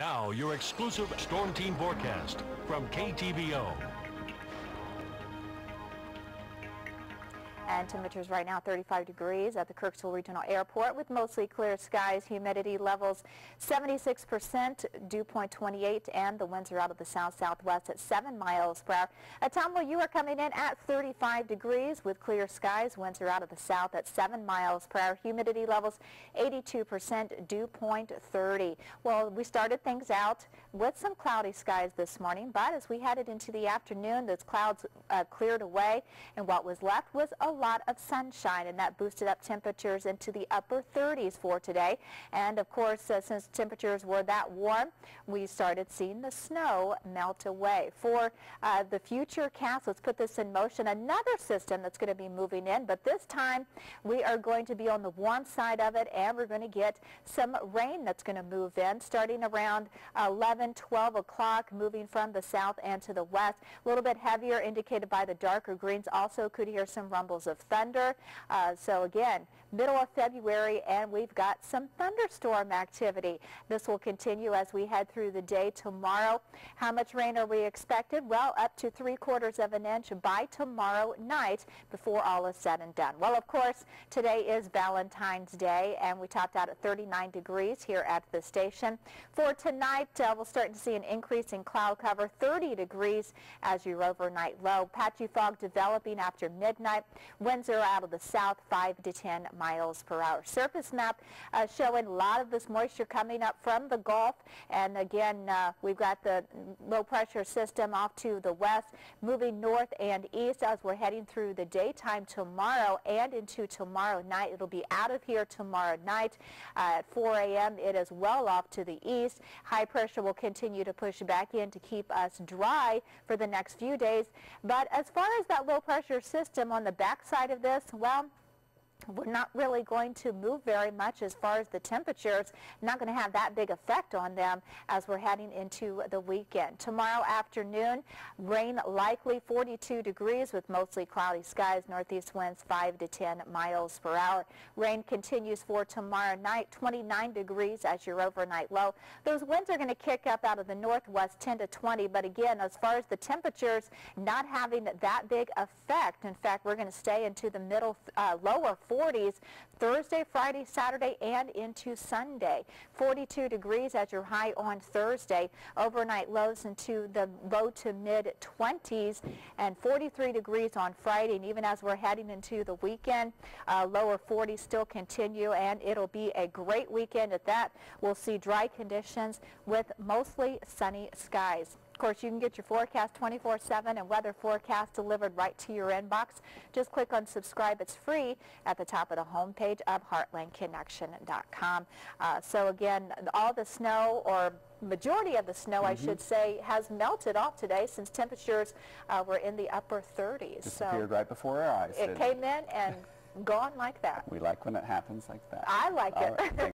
Now, your exclusive Storm Team forecast from KTVO. And temperatures right now 35 degrees at the Kirksville Regional Airport with mostly clear skies. Humidity levels 76%, dew point 28, and the winds are out of the south-southwest at 7 miles per hour. Ottumwa, you are coming in at 35 degrees with clear skies. Winds are out of the south at 7 miles per hour. Humidity levels 82%, dew point 30. Well, we started things out with some cloudy skies this morning, but as we headed into the afternoon, those clouds uh, cleared away, and what was left was a lot of sunshine, and that boosted up temperatures into the upper 30s for today. And of course, uh, since temperatures were that warm, we started seeing the snow melt away. For uh, the future cast, let's put this in motion. Another system that's going to be moving in, but this time we are going to be on the warm side of it, and we're going to get some rain that's going to move in starting around 11, 12 o'clock, moving from the south and to the west. A little bit heavier indicated by the darker greens. Also could hear some rumbles of thunder. Uh, so again, middle of February and we've got some thunderstorm activity. This will continue as we head through the day tomorrow. How much rain are we expected? Well, up to three quarters of an inch by tomorrow night before all is said and done. Well, of course, today is Valentine's Day and we topped out at 39 degrees here at the station. For tonight, uh, we'll start to see an increase in cloud cover, 30 degrees as your overnight low. Patchy fog developing after midnight. Winds are out of the south 5 to 10 miles per hour. Surface map uh, showing a lot of this moisture coming up from the Gulf. And again, uh, we've got the low pressure system off to the west, moving north and east as we're heading through the daytime tomorrow and into tomorrow night. It'll be out of here tomorrow night uh, at 4 a.m. It is well off to the east. High pressure will continue to push back in to keep us dry for the next few days. But as far as that low pressure system on the backside of this, well, we're not really going to move very much as far as the temperatures. Not going to have that big effect on them as we're heading into the weekend. Tomorrow afternoon, rain likely 42 degrees with mostly cloudy skies. Northeast winds 5 to 10 miles per hour. Rain continues for tomorrow night, 29 degrees as your overnight low. Those winds are going to kick up out of the northwest 10 to 20, but again, as far as the temperatures, not having that big effect. In fact, we're going to stay into the middle, uh, lower 40s Thursday, Friday, Saturday, and into Sunday. 42 degrees as your high on Thursday. Overnight lows into the low to mid 20s and 43 degrees on Friday. And even as we're heading into the weekend, uh, lower 40s still continue and it'll be a great weekend at that. We'll see dry conditions with mostly sunny skies course, you can get your forecast 24-7 and weather forecast delivered right to your inbox. Just click on subscribe. It's free at the top of the homepage of heartlandconnection.com. Uh, so again, all the snow or majority of the snow, mm -hmm. I mm-hmm. should say, has melted off today since temperatures uh, were in the upper 30s. Disappeared so right before our eyes. It came in and gone like that. We like when it happens like that. I like all it. Right.